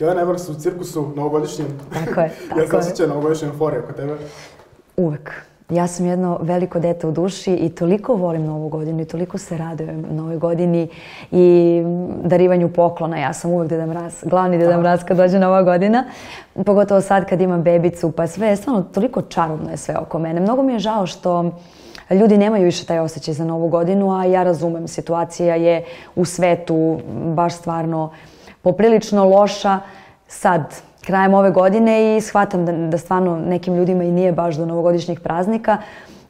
Jelena Evers u cirkusu novogodišnjem. Tako je, ja se je. osjećaj novogodišnje euforije kod tebe. Uvek. Ja sam jedno veliko dete u duši i toliko volim Novu godinu i toliko se radujem Novoj godini i darivanju poklona. Ja sam uvek Deda Mraz, glavni Deda Mraz kad dođe Nova godina. Pogotovo sad kad imam bebicu, pa sve je stvarno toliko čarobno je sve oko mene. Mnogo mi je žao što ljudi nemaju više taj osjećaj za Novu godinu, a ja razumem, situacija je u svetu baš stvarno poprilično loša. Sad, krajem ove godine i shvatam da, da stvarno nekim ljudima i nije baš do novogodišnjih praznika,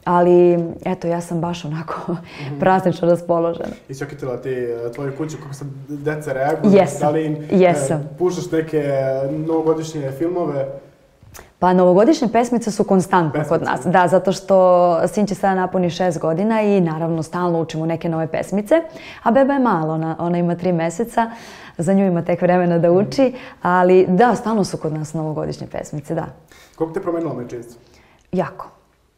ali eto, ja sam baš onako praznično raspoložena. I si okitila ti e, tvoju kuću, kako se deca reaguju? Jesam, Da li im e, puštaš neke novogodišnje filmove? Pa novogodišnje pesmice su konstantno kod nas. Da, zato što sin će sada napuni šest godina i naravno stalno učimo neke nove pesmice. A beba je malo, ona, ona ima tri meseca, za nju ima tek vremena da uči, ali da, stalno su kod nas novogodišnje pesmice, da. Koliko te promenilo majčinstvo? Jako.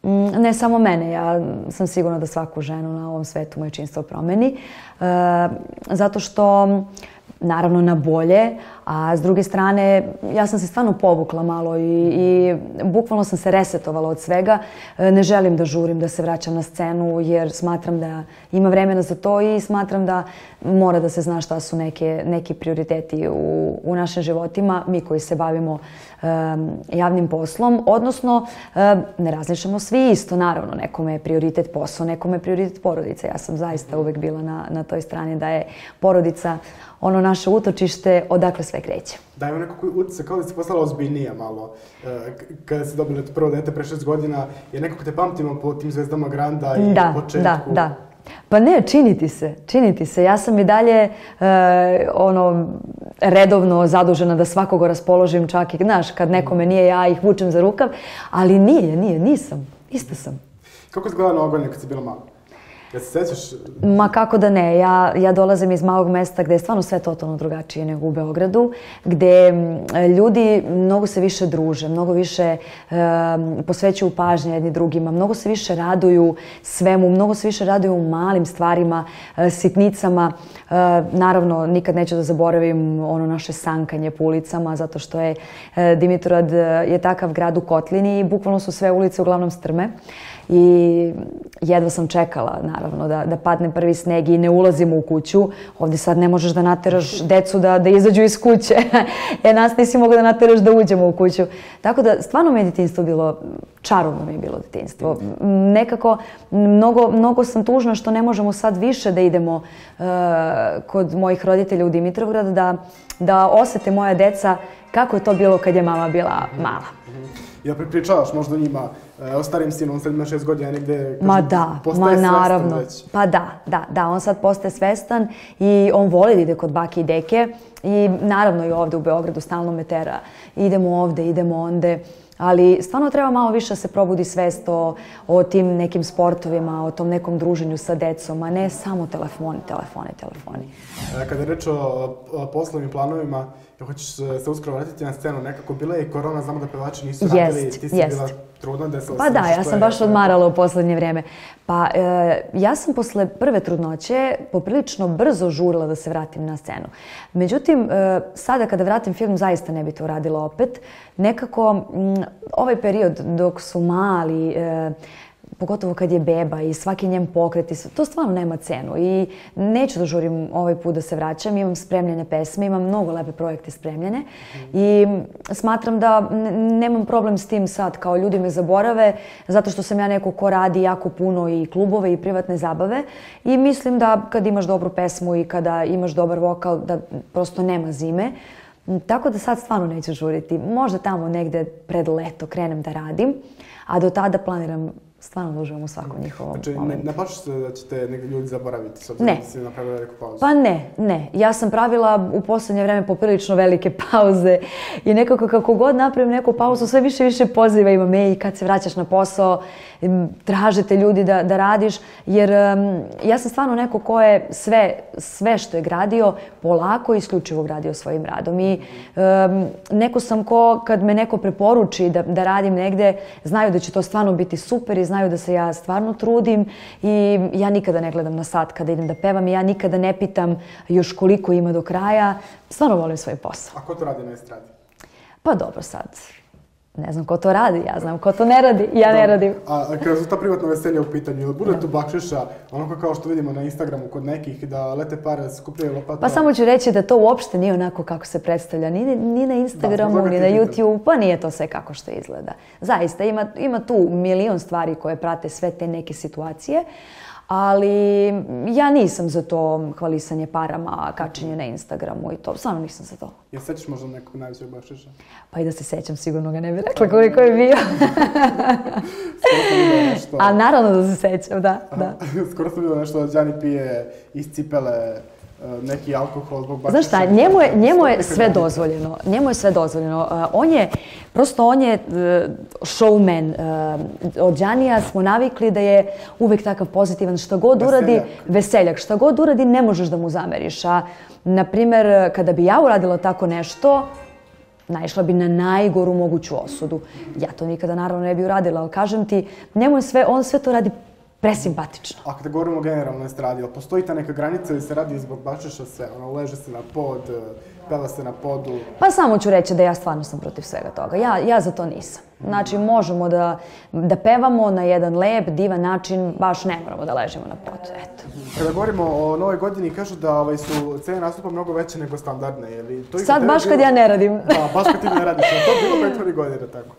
Mm, Ne samo mene, ja sam sigurna da svaku ženu na ovom svetu majčinstvo promeni. E, zato što, naravno, na bolje, a s druge strane, ja sam se stvarno povukla malo i, i bukvalno sam se resetovala od svega. E, ne želim da žurim, da se vraćam na scenu, jer smatram da ima vremena za to i smatram da mora da se zna šta su neke, neki prioriteti u, u našim životima, mi koji se bavimo javnim poslom, odnosno ne razmišljamo svi isto, naravno, nekome je prioritet posao, nekome je prioritet porodica. Ja sam zaista uvek bila na, na toj strani da je porodica ono naše utočište odakle sve kreće. Da ima nekako utisak kao da si postala ozbiljnija malo. E, kada si dobila prvo dete pre šest godina, jer nekako te pamtimo po tim zvezdama Granda i Da, početku. da, da. Pa ne, čini ti se, čini ti se. Ja sam i dalje e, ono, redovno zadužena da svakoga raspoložim, čak i, znaš, kad nekome nije ja ih vučem za rukav, ali nije, nije, nisam. Ista sam. Kako si gledala na ogonje kad si bila mala? Ja se sećaš? Ma kako da ne, ja, ja dolazim iz malog mesta gde je stvarno sve totalno drugačije nego u Beogradu, mm, ljudi mnogo se više druže, mnogo više posvećuju pažnje jedni drugima, mnogo se više raduju svemu, mnogo se više raduju malim stvarima, e, sitnicama. E, naravno, nikad neću da zaboravim ono naše sankanje po ulicama, zato što je e, Dimitrov je takav grad u Kotlini i bukvalno su sve ulice uglavnom strme. I jedva sam čekala, naravno, da, da padne prvi sneg i ne ulazimo u kuću. Ovdje sad ne možeš da nateraš decu da, da izađu iz kuće. e, nas nisi mogla da nateraš da uđemo u kuću. Tako da, stvarno mi je djetinjstvo bilo, čarobno mi je bilo djetinjstvo. M, Nekako, mnogo, mnogo sam tužna što ne možemo sad više da idemo e, kod mojih roditelja u Dimitrovgrad, da, da osete moja deca kako je to bilo kad je mama bila mala. Ja pričavaš možda njima, e, o starim sinu, on sad ima šest godina negde... Ma da, ma naravno. Već. Pa da, da, da, on sad postaje svestan i on voli da ide kod bake i deke i naravno i ovde u Beogradu stalno me tera. Idemo ovde, idemo onde. Ali stvarno treba malo više da se probudi svest o, o tim nekim sportovima, o tom nekom druženju sa decom, a ne samo telefoni, telefoni, telefoni. E, Kada je reč o, o poslovnim planovima, hoćeš se, se uskoro vratiti na scenu, nekako bila je i korona, znamo da pevači nisu Jest, radili, ti si jest. bila trudna, Pa se da, nešto ja sam je- baš odmarala u poslednje vrijeme. Pa e, ja sam posle prve trudnoće poprilično brzo žurila da se vratim na scenu. Međutim, e, sada kada vratim film zaista ne bi to radila opet. Nekako m, ovaj period dok su mali, e, pogotovo kad je beba i svaki njen pokret, i to stvarno nema cenu i neću da žurim ovaj put da se vraćam, imam spremljene pesme, imam mnogo lepe projekte spremljene i smatram da nemam problem s tim sad, kao ljudi me zaborave, zato što sam ja neko ko radi jako puno i klubove i privatne zabave i mislim da kad imaš dobru pesmu i kada imaš dobar vokal, da prosto nema zime. Tako da sad stvarno neću žuriti. Možda tamo negde pred leto krenem da radim, a do tada planiram stvarno uživam u svakom njihovom Znači, ne, momentu. ne plašiš se da će te negdje ljudi zaboraviti, s obzirom da si napravila veliku pauzu? Pa ne, ne. Ja sam pravila u posljednje vreme poprilično velike pauze i nekako kako god napravim neku pauzu, sve više i više poziva ima me i kad se vraćaš na posao, em, traže te ljudi da, da radiš, jer ja sam stvarno neko ko je sve, sve što je gradio, polako i isključivo gradio svojim radom. I neko sam ko, kad me neko preporuči da, da radim negde, znaju da će to stvarno biti super i znaju da se ja stvarno trudim i ja nikada ne gledam na sat kada idem da pevam i ja nikada ne pitam još koliko ima do kraja. Stvarno volim svoj posao. A ko to radi na estradi? Pa dobro sad, ne znam ko to radi, ja znam ko to ne radi, ja ne radim. A, a kada su ta privatna veselja u pitanju, ili bude tu bakšiša, onako kao što vidimo na Instagramu kod nekih, da lete pare, skupljaju lopata? Pa samo ću reći da to uopšte nije onako kako se predstavlja, ni, ni na Instagramu, ni na. YouTube, pa nije to sve kako što izgleda. Zaista, ima, ima tu milion stvari koje prate sve te neke situacije, ali ja nisam za to hvalisanje parama, kačenje na Instagramu i to, stvarno nisam za to. Jel sećaš možda nekog najvećeg bakšiša? Pa i da se sećam, sigurno ga ne bi rekla koliko je bio. Nešto. A naravno da se sećam, da, da. Skoro sam vidio nešto da Đani pije iz cipele neki alkohol zbog. Znaš šta, njemu je, njemu je sve dozvoljeno. Njemu je sve dozvoljeno. Uh, on je, prosto on je uh, showman. Od Đanija smo navikli da je uvek takav pozitivan. Šta god uradi, Veseljak. veseljak. Šta god uradi, ne možeš da mu zameriš. A, na primer, kada bi ja uradila tako nešto, naišla bi na najgoru moguću osudu. Ja to nikada naravno ne bi uradila, ali kažem ti, njemu je sve, on sve to radi presimpatično. A kada govorimo generalno na estradi, jel postoji ta neka granica ili se radi zbog bakšiša sve? Ono, leže se na pod, e, peva se na podu. Pa samo ću reći da ja stvarno sam protiv svega toga. Ja, ja za to nisam. Znači, možemo da, da pevamo na jedan lep, divan način, baš ne moramo da ležemo na potu. Eto. Kada govorimo o novoj godini, kažu da ovaj, su cene nastupa mnogo veće nego standardne. Je li to Sad baš kad bilo? ja ne radim. Da, baš kad ti ne radiš. To bilo prethodnih godina tako?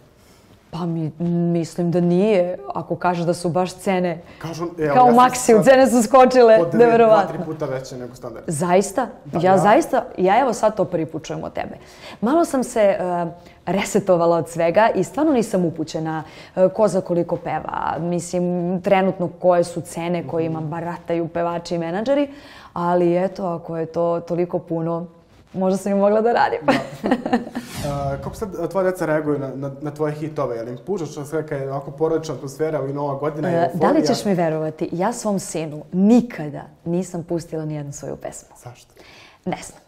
Pa mi, mislim da nije, ako kažeš da su baš cene Kažu, evo, kao ja Maxiju, sad cene su skočile, dve, dva, tri puta veće nego standardne. Zaista? Da, ja ja. zaista, ja evo sad to prvi put čujem od tebe. Malo sam se uh, resetovala od svega i stvarno nisam upućena uh, ko za koliko peva. Mislim, trenutno koje su cene kojima barataju pevači i menadžeri, ali eto, ako je to toliko puno, možda sam i mogla da radim. Kako sad tvoja deca reaguju na, na, na tvoje hitove? Jel im pušaš sve kad je ovako porodična atmosfera ili nova godina i E, euforija? da li ćeš mi verovati, ja svom sinu nikada nisam pustila ni jednu svoju pesmu. Zašto? Ne znam.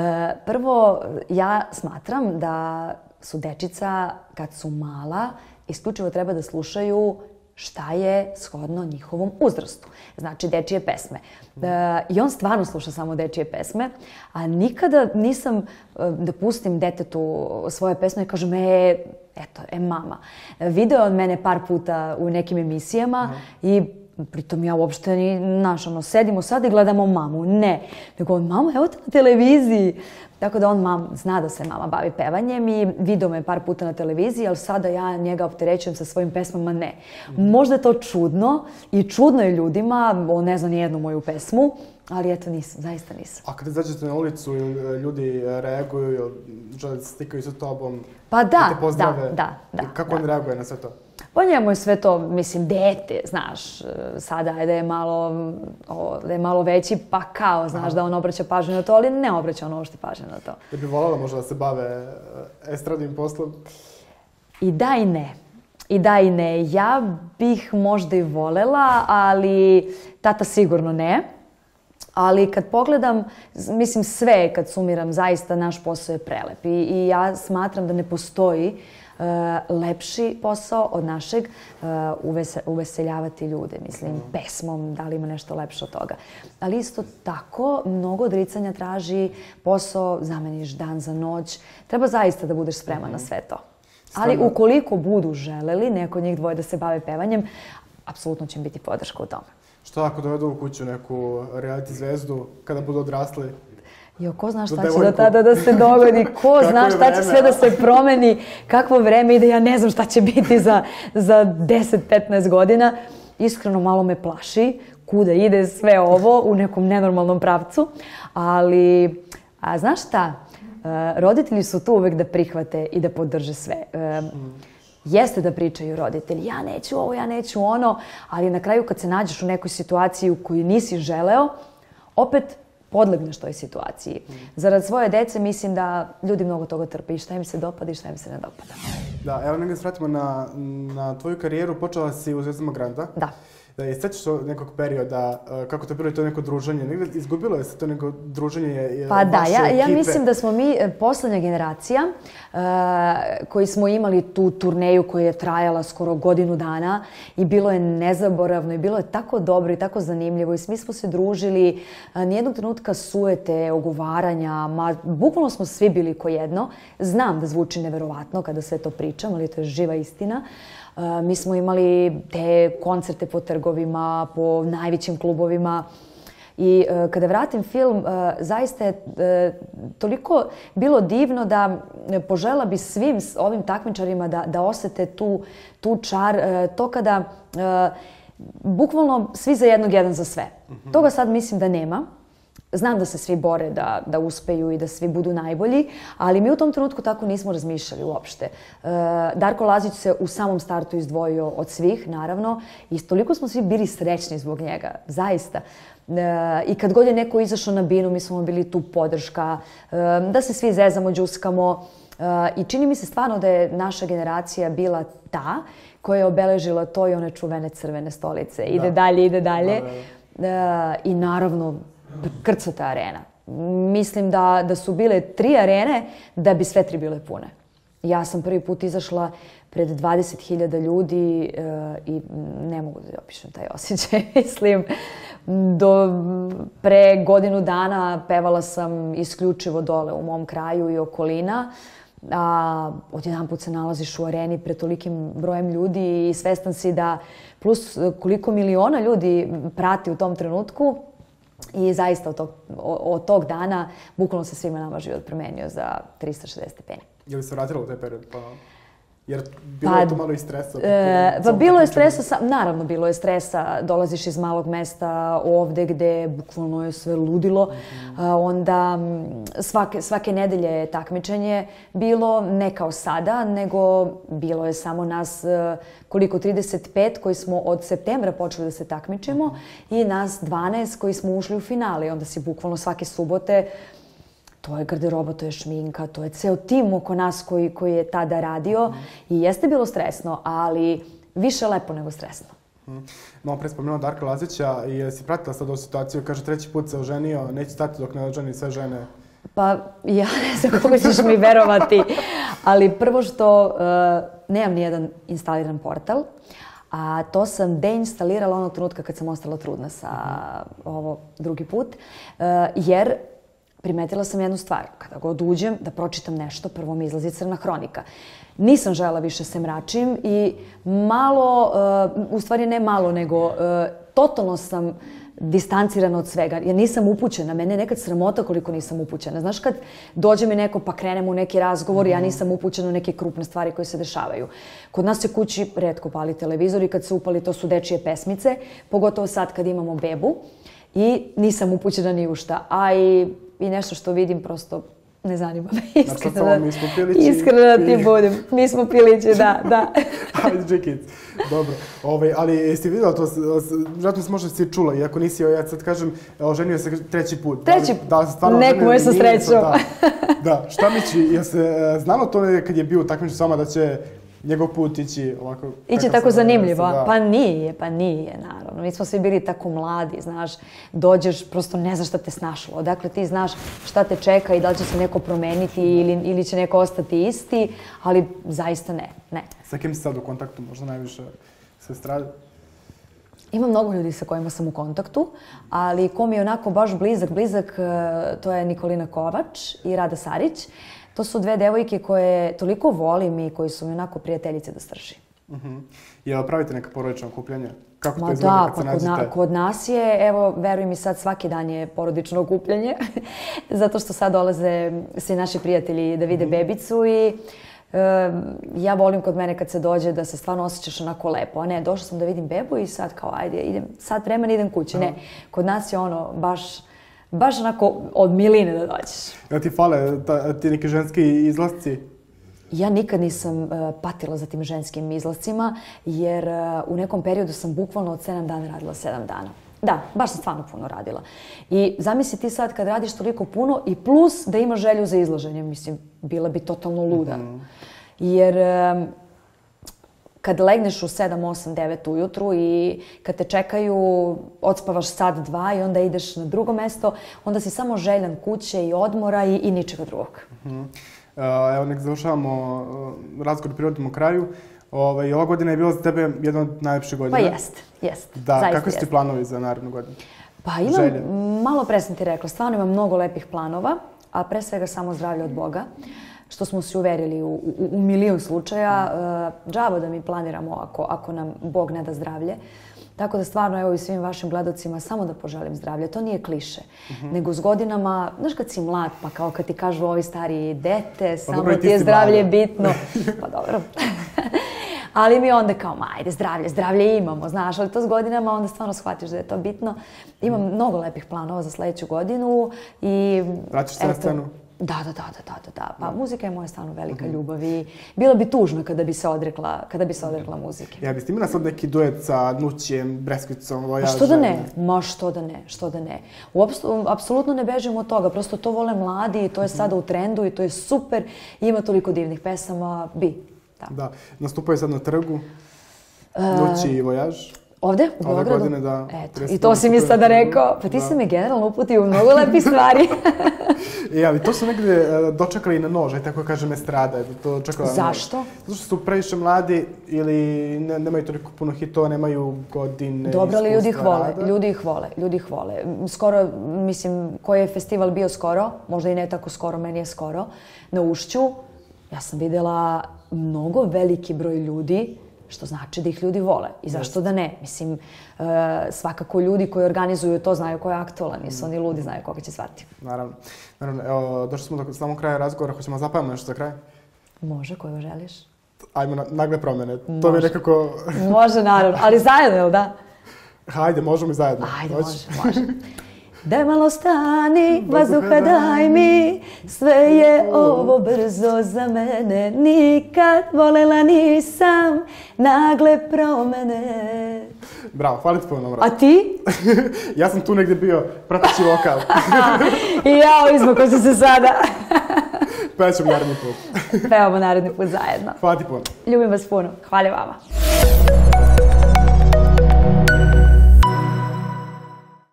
E, prvo, ja smatram da su dečica, kad su mala, isključivo treba da slušaju šta je shodno njihovom uzrastu. Znači, dečije pesme. E, I on stvarno sluša samo dečije pesme, a nikada nisam e, da pustim detetu svoje pesme i kažem, e, eto, e, mama. Video je od mene par puta u nekim emisijama i Pritom ja uopšte ni, znaš, ono, sedimo sad i gledamo mamu. Ne. Nego on, mama, evo te na televiziji. Tako da on mam, zna da se mama bavi pevanjem i video me par puta na televiziji, ali sada ja njega opterećujem sa svojim pesmama, ne. Možda je to čudno i čudno je ljudima, on ne zna ni jednu moju pesmu, ali eto nisam, zaista nisam. A kada izađete na ulicu ili ljudi e, reaguju ili žele da se stikaju sa tobom? Pa da, te pozdrave? da, da, da, I Kako da. on reaguje na sve to? Pa njemu je sve to, mislim, dete, znaš, e, sada je da je malo, o, da je malo veći, pa kao, znaš, da on obraća pažnju na to, ali ne obraća on uopšte pažnju na to. Da bi voljela možda da se bave e, estradnim poslom? I da i ne. I da i ne. Ja bih možda i volela, ali tata sigurno ne. Ali kad pogledam, mislim sve kad sumiram, zaista naš posao je prelep. I, i ja smatram da ne postoji lepši posao od našeg e, uvese- uveseljavati ljude, mislim, pesmom, da li ima nešto lepše od toga. Ali isto tako, mnogo odricanja traži posao, zameniš dan za noć. Treba zaista da budeš spreman na sve to. Ali ukoliko budu želeli neko od njih dvoje da se bave pevanjem, apsolutno će im biti podrška u tome. Što ako dovedu u kuću neku reality zvezdu kada budu odrasli? Jo, ko zna šta će do devojku. tada da se dogodi, ko zna šta će sve da se promeni, kakvo vreme ide, ja ne znam šta će biti za, za 10-15 godina. Iskreno malo me plaši kuda ide sve ovo u nekom nenormalnom pravcu, ali a, znaš šta, E, roditelji su tu uvek da prihvate i da podrže sve. E, Jeste da pričaju roditelji, ja neću ovo, ja neću ono, ali na kraju kad se nađeš u nekoj situaciji u kojoj nisi želeo, opet podlegneš toj situaciji. Zarad svoje dece mislim da ljudi mnogo toga trpe i šta im se dopada i šta im se ne dopada. Da, evo negdje se vratimo na, na tvoju karijeru. Počela si u Zvezdama Granda. Da. Da je sećaš nekog perioda, uh, kako to je bilo to neko druženje, negde izgubilo je se to neko druženje Pa da, ja, ja mislim da smo mi e, poslednja generacija uh, koji smo imali tu turneju koja je trajala skoro godinu dana i bilo je nezaboravno i bilo je tako dobro i tako zanimljivo i svi smo se družili, uh, nijednog trenutka sujete, ogovaranja, ma, bukvalno smo svi bili ko jedno. Znam da zvuči neverovatno kada sve to pričam, ali to je živa istina. Mi smo imali te koncerte po trgovima, po najvećim klubovima. I uh, kada vratim film, uh, zaista je uh, toliko bilo divno da požela bi svim ovim takmičarima da, da osete tu, tu čar, to kada bukvalno svi za jednog, jedan za sve. -hmm. Toga sad mislim da nema. Znam da se svi bore da, da uspeju i da svi budu najbolji, ali mi u tom trenutku tako nismo razmišljali uopšte. E, Darko Lazić se u samom startu izdvojio od svih, naravno, i toliko smo svi bili srećni zbog njega, zaista. E, I kad god je neko izašao na binu, mi smo bili tu podrška, e, da se svi zezamo, džuskamo. I čini mi se stvarno da je naša generacija bila ta koja je obeležila to i one čuvene crvene stolice. Ide da. dalje, ide dalje. Da, da, da. I naravno, krcata arena. Mislim da, da su bile tri arene da bi sve tri bile pune. Ja sam prvi put izašla pred 20.000 ljudi uh, i ne mogu da opišem taj osjećaj. Mislim, do pre godinu dana pevala sam isključivo dole u mom kraju i okolina. A odjedan put se nalaziš u areni pred tolikim brojem ljudi i svestan si da plus koliko miliona ljudi prati u tom trenutku, I zaista od tog, od tog dana bukvalno se svima nama život promenio za 360 stepeni. Je li se vratila u taj period? Pa... Jer bilo pa, je to malo i stresa? E, pa bilo je stresa, sa, naravno bilo je stresa. Dolaziš iz malog mesta ovde gde bukvalno je sve ludilo. A, onda svake, svake nedelje je takmičenje bilo, ne kao sada, nego bilo je samo nas e, koliko 35 koji smo od septembra počeli da se takmičimo -hmm. i nas 12 koji smo ušli u finale. Onda si bukvalno svake subote to je garderoba, to je šminka, to je ceo tim oko nas koji, koji je tada radio. Mm. I jeste bilo stresno, ali više lepo nego stresno. Mm. Malo pre spomenuo Darka Lazića i si pratila sad ovu situaciju, kaže treći put se oženio, neće stati dok ne oženi sve žene. Pa ja ne znam koga ćeš mi verovati, ali prvo što uh, nemam ni jedan instaliran portal, a to sam deinstalirala onog trenutka kad sam ostala trudna sa ovo drugi put, uh, jer primetila sam jednu stvar. Kada god uđem da pročitam nešto, prvo mi izlazi crna hronika. Nisam žela više se mračim i malo, uh, u stvari ne malo, nego uh, totalno sam distancirana od svega. Ja nisam upućena, mene je nekad sramota koliko nisam upućena. Znaš kad dođe mi neko pa krenemo u neki razgovor, mm. ja mhm. nisam upućena u neke krupne stvari koje se dešavaju. Kod nas se kući redko pali televizor i kad se upali to su dečije pesmice, pogotovo sad kad imamo bebu i nisam upućena ni u šta. A i i nešto što vidim prosto ne zanima me. Iskreno, da, mi smo pilići. Iskreno da ti budem. Mi smo pilići, da, da. Ajde, džikic. Dobro. Ove, ovaj, ali jesi videla to, vratno se možda si čula, iako nisi, ja sad kažem, oženio se treći put. Treći put? Da, da stvarno Nekomu je sa srećom. Da, da, šta mići, je se e, znalo to kad je bio takmičen s vama da će njegov put ići ovako... Ići tako zanimljivo. Da. Pa nije, pa nije, naravno. Mi smo svi bili tako mladi, znaš. Dođeš, prosto ne znaš šta te snašlo. Dakle, ti znaš šta te čeka i da li će se neko promeniti ili, ili će neko ostati isti, ali zaista ne, ne. Sa kim si sad u kontaktu možda najviše se strada? Ima mnogo ljudi sa kojima sam u kontaktu, ali ko mi je onako baš blizak, blizak, e, to je Nikolina Kovač i Rada Sarić. To su dve devojke koje toliko volim i koji su mi onako prijateljice da strži. Uh mhm. Jel pravite neka porodična okupljanja? Kako Ma to izgleda da, kad se nađete? Na, kod nas je, evo, veruj mi sad, svaki dan je porodično okupljanje. Zato što sad dolaze svi naši prijatelji da vide mhm. bebicu i e, ja volim kod mene kad se dođe da se stvarno osjećaš onako lepo. A ne, došla sam da vidim bebu i sad kao, ajde, idem, sad vremena idem kući. Ne, kod nas je ono, baš baš onako od miline da dođeš. Ja ti fale ta, ti neki ženski izlasci? Ja nikad nisam uh, patila za tim ženskim izlascima, jer uh, u nekom periodu sam bukvalno od 7 dana radila 7 dana. Da, baš sam stvarno puno radila. I zamisli ti sad kad radiš toliko puno i plus da imaš želju za izlaženje, mislim, bila bi totalno luda. Mm -hmm. Jer um, kad legneš u 7, 8, 9 ujutru i kad te čekaju, odspavaš sat, dva i onda ideš na drugo mesto, onda si samo željan kuće i odmora i, i ničega drugog. Mhm. Evo, nek završavamo razgovor prirodimo kraju. Ove, ovaj, ova godina je bila za tebe jedna od najljepših godina. Pa jest, jest. Da, kakvi su ti planovi za narednu godinu? Pa imam, malo pre sam ti rekla, stvarno imam mnogo lepih planova, a pre svega samo zdravlje od Boga što smo se uverili u, u, u milijun slučaja. Uh, džavo da mi planiramo ako, ako nam Bog ne da zdravlje. Tako da stvarno evo i svim vašim gledocima samo da poželim zdravlje. To nije kliše. Mhm. Nego s godinama, znaš kad si mlad, pa kao kad ti kažu ovi stariji dete, pa samo ti je zdravlje bitno. Pa dobro. ali mi onda kao, ma ajde, zdravlje, zdravlje imamo, znaš, ali to s godinama onda stvarno shvatiš da je to bitno. Imam mhm. mnogo lepih planova za sljedeću godinu i... Vraćaš se na scenu? Da, da, da, da, da, da. Pa muzika je moja stvarno velika mhm. ljubav i bilo bi tužno kada bi se odrekla, kada bi se odrekla muzike. Ja biste imala sad neki duet sa Nućijem, Breskvicom, Vojažem? Što da ne? Ma što da ne, što da ne. apsolutno ne bežim od toga, prosto to vole mladi i to je sada u trendu i to je super. ima toliko divnih pesama, bi. Da. da. Nastupaju sad na trgu, e, Nući i Vojaž. Ovde, u Ove godine, da. Eto, i to si mi sada rekao. Pa ti si me generalno uputio u mnogo lepih stvari. I, e, ali to su negdje e, dočekali na nož, aj tako kažem estrada. To čekala Zašto? Zato što su previše mladi ili ne, nemaju toliko puno hitova, nemaju godine Dobro, ali ljudi ih vole, ljudi ih vole, ljudi ih vole. Skoro, mislim, koji je festival bio skoro, možda i ne tako skoro, meni je skoro, na Ušću, ja sam vidjela mnogo veliki broj ljudi što znači da ih ljudi vole. I zašto da ne? Mislim, e, svakako ljudi koji organizuju to znaju ko je aktualan, nisu oni ludi, znaju koga će zvati. Naravno. Naravno, evo, došli smo do samog kraja razgovora, hoćemo zapavimo nešto za kraj? Može, koju želiš. Ajmo na nagle promjene. To mi nekako... može, naravno. Ali zajedno, jel da? Hajde, možemo i zajedno. Ajde, može, može. Daj malo stani, vazduha daj mi, sve je ovo brzo za mene. Nikad volela nisam nagle promene. Bravo, hvala ti puno, A ti? ja sam tu negdje bio, prateći vokal. I ja izmako si se sada. Pevat ćemo naredni put. Pevamo naredni put zajedno. Hvala ti puno. Ljubim vas puno. Hvala vama.